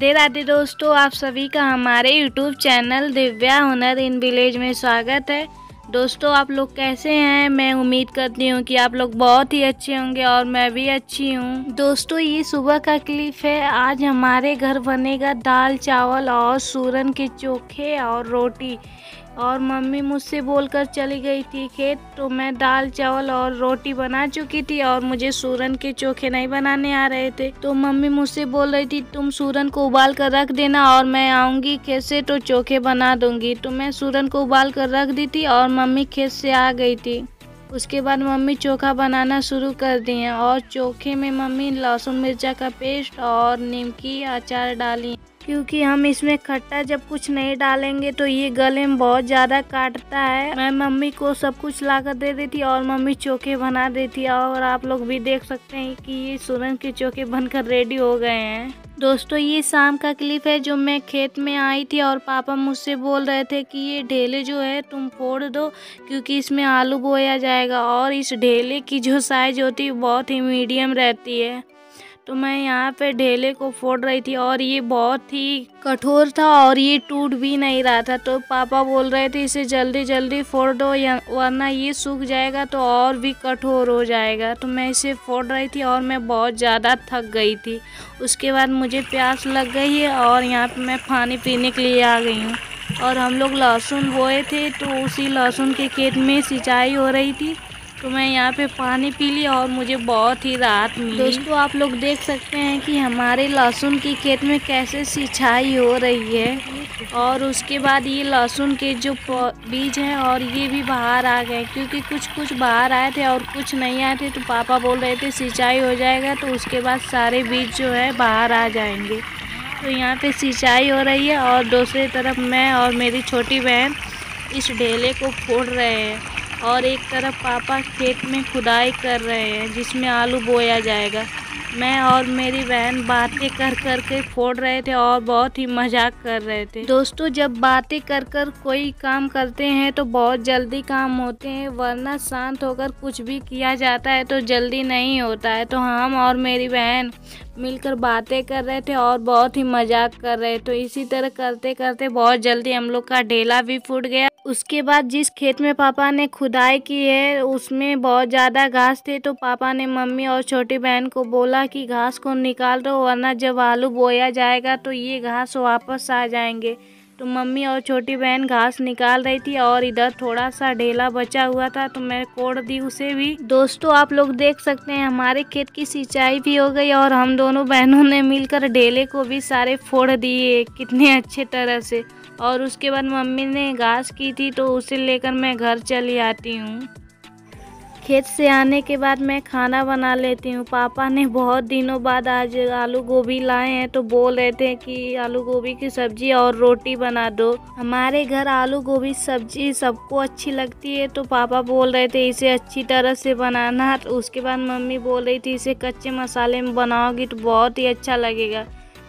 राधे राधे दोस्तों, आप सभी का हमारे यूट्यूब चैनल दिव्या हुनर इन विलेज में स्वागत है। दोस्तों, आप लोग कैसे हैं? मैं उम्मीद करती हूँ कि आप लोग बहुत ही अच्छे होंगे और मैं भी अच्छी हूँ। दोस्तों, ये सुबह का क्लिप है। आज हमारे घर बनेगा दाल, चावल और सूरन के चोखे और रोटी। और मम्मी मुझसे बोलकर चली गई थी खेत तो मैं दाल, चावल और रोटी बना चुकी थी और मुझे सूरन के चोखे नहीं बनाने आ रहे थे। तो मम्मी मुझसे बोल रही थी, तुम सूरन को उबाल कर रख देना और मैं आऊँगी खेत से तो चोखे बना दूँगी। तो मैं सूरन को उबाल कर रख दी थी और मम्मी खेत से आ गई थी। उसके बाद मम्मी चोखा बनाना शुरू कर दिए और चोखे में मम्मी लहसुन मिर्चा का पेस्ट और नीम की अचार डाली क्योंकि हम इसमें खट्टा जब कुछ नहीं डालेंगे तो ये गले में बहुत ज़्यादा काटता है। मैं मम्मी को सब कुछ ला कर दे देती और मम्मी चोखे बना देती और आप लोग भी देख सकते हैं कि ये सूरन के चोखे बनकर रेडी हो गए हैं। दोस्तों, ये शाम का क्लिप है जो मैं खेत में आई थी और पापा मुझसे बोल रहे थे कि ये ढेले जो है तुम फोड़ दो क्योंकि इसमें आलू बोया जाएगा और इस ढेले की जो साइज़ होती है, बहुत ही मीडियम रहती है। तो मैं यहाँ पे ढेले को फोड़ रही थी और ये बहुत ही कठोर था और ये टूट भी नहीं रहा था। तो पापा बोल रहे थे, इसे जल्दी जल्दी फोड़ दो वरना ये सूख जाएगा तो और भी कठोर हो जाएगा। तो मैं इसे फोड़ रही थी और मैं बहुत ज़्यादा थक गई थी। उसके बाद मुझे प्यास लग गई है और यहाँ पर मैं पानी पीने के लिए आ गई हूँ। और हम लोग लहसुन बोए थे तो उसी लहसुन के खेत में सिंचाई हो रही थी। तो मैं यहाँ पे पानी पी लिया और मुझे बहुत ही राहत मिली। दोस्तों, आप लोग देख सकते हैं कि हमारे लहसुन की खेत में कैसे सिंचाई हो रही है और उसके बाद ये लहसुन के जो बीज हैं और ये भी बाहर आ गए क्योंकि कुछ कुछ बाहर आए थे और कुछ नहीं आए थे तो पापा बोल रहे थे सिंचाई हो जाएगा तो उसके बाद सारे बीज जो है बाहर आ जाएँगे। तो यहाँ पे सिंचाई हो रही है और दूसरी तरफ़ मैं और मेरी छोटी बहन इस ढेले को फोड़ रहे हैं। और एक तरफ़ पापा खेत में खुदाई कर रहे हैं, जिसमें आलू बोया जाएगा। मैं और मेरी बहन बातें कर कर के फोड़ रहे थे और बहुत ही मज़ाक कर रहे थे। दोस्तों, जब बातें कर कर कोई काम करते हैं तो बहुत जल्दी काम होते हैं, वरना शांत होकर कुछ भी किया जाता है तो जल्दी नहीं होता है। तो हम और मेरी बहन मिलकर बातें कर रहे थे और बहुत ही मज़ाक कर रहे थे। इसी तरह करते करते बहुत जल्दी हम लोग का ढेला भी फूट गया। उसके बाद जिस खेत में पापा ने खुदाई की है, उसमें बहुत ज़्यादा घास थे तो पापा ने मम्मी और छोटी बहन को बोला कि घास को निकाल दो, वरना जब आलू बोया जाएगा तो ये घास वापस आ जाएँगे। तो मम्मी और छोटी बहन घास निकाल रही थी और इधर थोड़ा सा ढेला बचा हुआ था तो मैं कोड़ दी उसे भी। दोस्तों, आप लोग देख सकते हैं, हमारे खेत की सिंचाई भी हो गई और हम दोनों बहनों ने मिलकर ढेले को भी सारे फोड़ दिए कितने अच्छे तरह से। और उसके बाद मम्मी ने घास की थी तो उसे लेकर मैं घर चली आती हूँ। खेत से आने के बाद मैं खाना बना लेती हूँ। पापा ने बहुत दिनों बाद आज आलू गोभी लाए हैं तो बोल रहे थे कि आलू गोभी की सब्ज़ी और रोटी बना दो। हमारे घर आलू गोभी सब्ज़ी सबको अच्छी लगती है तो पापा बोल रहे थे, इसे अच्छी तरह से बनाना। तो उसके बाद मम्मी बोल रही थी, इसे कच्चे मसाले में बनाओगी तो बहुत ही अच्छा लगेगा।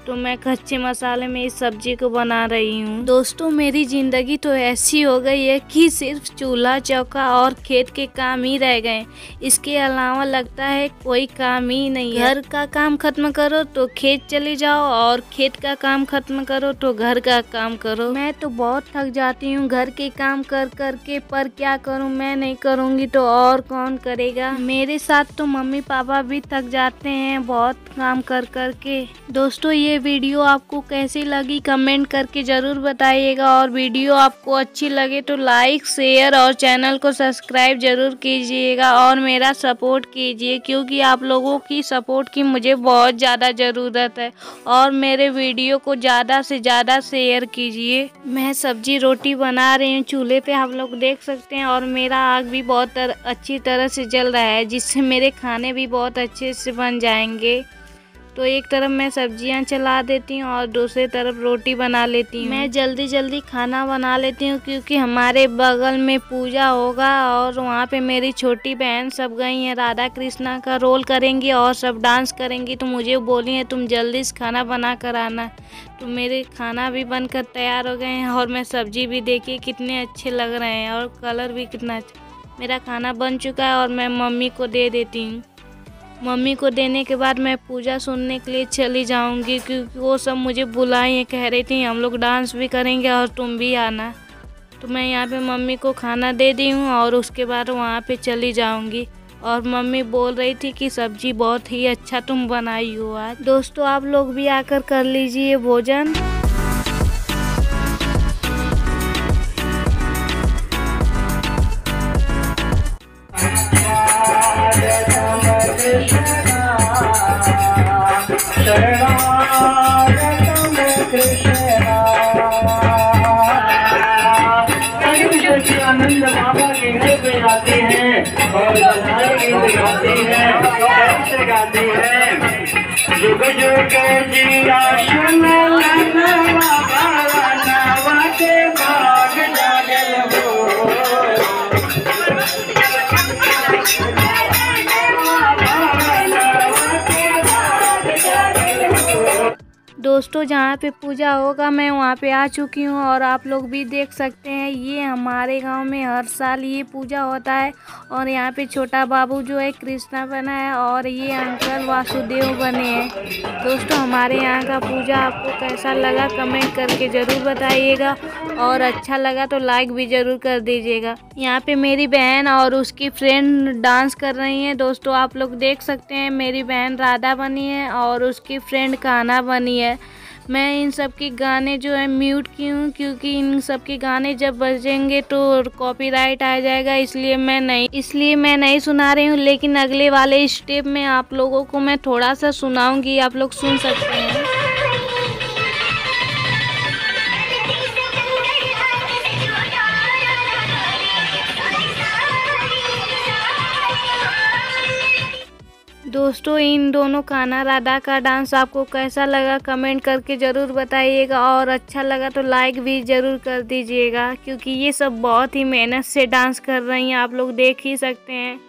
तो मैं कच्चे मसाले में इस सब्ज़ी को बना रही हूँ। दोस्तों, मेरी ज़िंदगी तो ऐसी हो गई है कि सिर्फ़ चूल्हा, चौका और खेत के काम ही रह गए। इसके अलावा लगता है कोई काम ही नहीं घर का काम खत्म करो तो खेत चले जाओ और खेत का काम खत्म करो तो घर का काम करो। मैं तो बहुत थक जाती हूँ घर के काम कर कर के, पर क्या करूँ? मैं नहीं करूँगी तो और कौन करेगा? मेरे साथ तो मम्मी पापा भी थक जाते हैं बहुत काम कर कर के। दोस्तों, ये ये वीडियो आपको कैसी लगी कमेंट करके ज़रूर बताइएगा। और वीडियो आपको अच्छी लगे तो लाइक शेयर और चैनल को सब्सक्राइब ज़रूर कीजिएगा और मेरा सपोर्ट कीजिए क्योंकि आप लोगों की सपोर्ट की मुझे बहुत ज़्यादा ज़रूरत है। और मेरे वीडियो को ज़्यादा से ज़्यादा शेयर कीजिए। मैं सब्ज़ी रोटी बना रही हूँ चूल्हे पे आप लोग देख सकते हैं और मेरा आग भी बहुत तर, अच्छी तरह से जल रहा है जिससे मेरे खाने भी बहुत अच्छे से बन जाएँगे। तो एक तरफ़ मैं सब्ज़ियाँ चला देती हूँ और दूसरी तरफ़ रोटी बना लेती हूँ। मैं जल्दी जल्दी खाना बना लेती हूँ क्योंकि हमारे बगल में पूजा होगा और वहाँ पे मेरी छोटी बहन सब गई हैं। राधा कृष्णा का रोल करेंगी और सब डांस करेंगी। तो मुझे बोली है, तुम जल्दी से खाना बना कर आना। तो मेरे खाना भी बनकर तैयार हो गए हैं और मैं सब्ज़ी भी देखिए कितने अच्छे लग रहे हैं और कलर भी कितना अच्छा। मेरा खाना बन चुका है और मैं मम्मी को दे देती हूँ। मम्मी को देने के बाद मैं पूजा सुनने के लिए चली जाऊँगी क्योंकि वो सब मुझे बुलाई कह रही थी, हम लोग डांस भी करेंगे और तुम भी आना। तो मैं यहाँ पे मम्मी को खाना दे दी हूँ और उसके बाद वहाँ पे चली जाऊँगी। और मम्मी बोल रही थी कि सब्ज़ी बहुत ही अच्छा तुम बनाई हो आज। दोस्तों, आप लोग भी आकर कर लीजिए भोजन। आनंद बाबा के घर पे जाते हैं और गीत गाते हैं। गाते हैं। जुग जुग जिया दोस्तों, जहाँ पे पूजा होगा, मैं वहाँ पे आ चुकी हूँ और आप लोग भी देख सकते हैं, ये हमारे गाँव में हर साल ये पूजा होता है और यहाँ पे छोटा बाबू जो है, कृष्णा बना है और ये अंकल वासुदेव बने हैं। दोस्तों, हमारे यहाँ का पूजा आपको कैसा लगा, कमेंट करके ज़रूर बताइएगा और अच्छा लगा तो लाइक भी ज़रूर कर दीजिएगा। यहाँ पे मेरी बहन और उसकी फ्रेंड डांस कर रही हैं। दोस्तों, आप लोग देख सकते हैं, मेरी बहन राधा बनी है और उसकी फ्रेंड कान्हा बनी है। मैं इन सब के गाने जो है म्यूट की हूँ क्योंकि इन सब के गाने जब बजेंगे तो कॉपीराइट आ जाएगा, इसलिए मैं नहीं, इसलिए मैं नहीं सुना रही हूँ। लेकिन अगले वाले स्टेप में आप लोगों को मैं थोड़ा सा सुनाऊँगी, आप लोग सुन सकते हैं। दोस्तों, इन दोनों काना राधा का डांस आपको कैसा लगा कमेंट करके ज़रूर बताइएगा और अच्छा लगा तो लाइक भी ज़रूर कर दीजिएगा क्योंकि ये सब बहुत ही मेहनत से डांस कर रही हैं, आप लोग देख ही सकते हैं।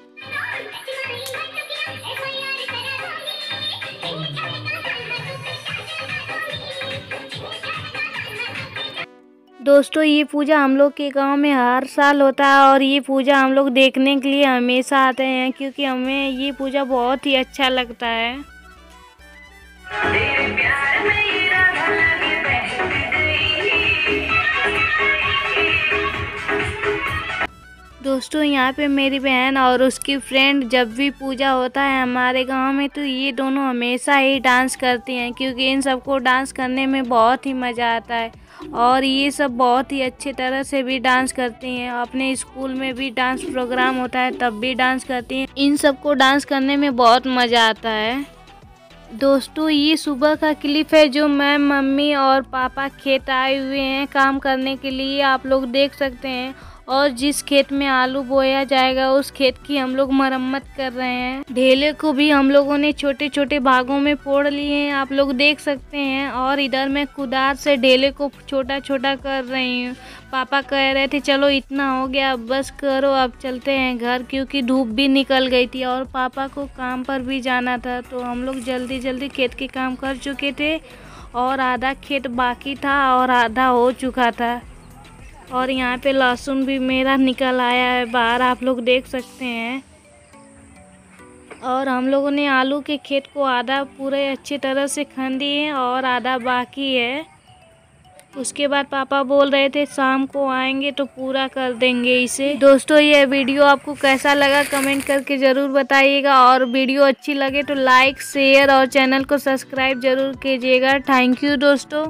दोस्तों, ये पूजा हम लोग के गाँव में हर साल होता है और ये पूजा हम लोग देखने के लिए हमेशा आते हैं क्योंकि हमें ये पूजा बहुत ही अच्छा लगता है। दोस्तों, यहाँ पे मेरी बहन और उसकी फ्रेंड जब भी पूजा होता है हमारे गाँव में तो ये दोनों हमेशा ही डांस करती हैं क्योंकि इन सबको डांस करने में बहुत ही मज़ा आता है। और ये सब बहुत ही अच्छे तरह से भी डांस करती हैं। अपने स्कूल में भी डांस प्रोग्राम होता है, तब भी डांस करती हैं। इन सबको डांस करने में बहुत मज़ा आता है। दोस्तों, ये सुबह का क्लिप है जो मैं, मम्मी और पापा खेत आए हुए हैं काम करने के लिए। आप लोग देख सकते हैं। और जिस खेत में आलू बोया जाएगा, उस खेत की हम लोग मरम्मत कर रहे हैं। ढेले को भी हम लोगों ने छोटे छोटे भागों में फोड़ लिए हैं। आप लोग देख सकते हैं, और इधर मैं कुदार से ढेले को छोटा छोटा कर रही हूँ। पापा कह रहे थे, चलो इतना हो गया, अब बस करो, अब चलते हैं घर, क्योंकि धूप भी निकल गई थी और पापा को काम पर भी जाना था। तो हम लोग जल्दी जल्दी खेत के काम कर चुके थे, और आधा खेत बाकी था और आधा हो चुका था। और यहाँ पे लहसुन भी मेरा निकल आया है बाहर, आप लोग देख सकते हैं। और हम लोगों ने आलू के खेत को आधा पूरे अच्छी तरह से खन दिए और आधा बाकी है। उसके बाद पापा बोल रहे थे, शाम को आएँगे तो पूरा कर देंगे इसे। दोस्तों, ये वीडियो आपको कैसा लगा कमेंट करके ज़रूर बताइएगा। और वीडियो अच्छी लगे तो लाइक, शेयर और चैनल को सब्सक्राइब ज़रूर कीजिएगा। थैंक यू दोस्तों।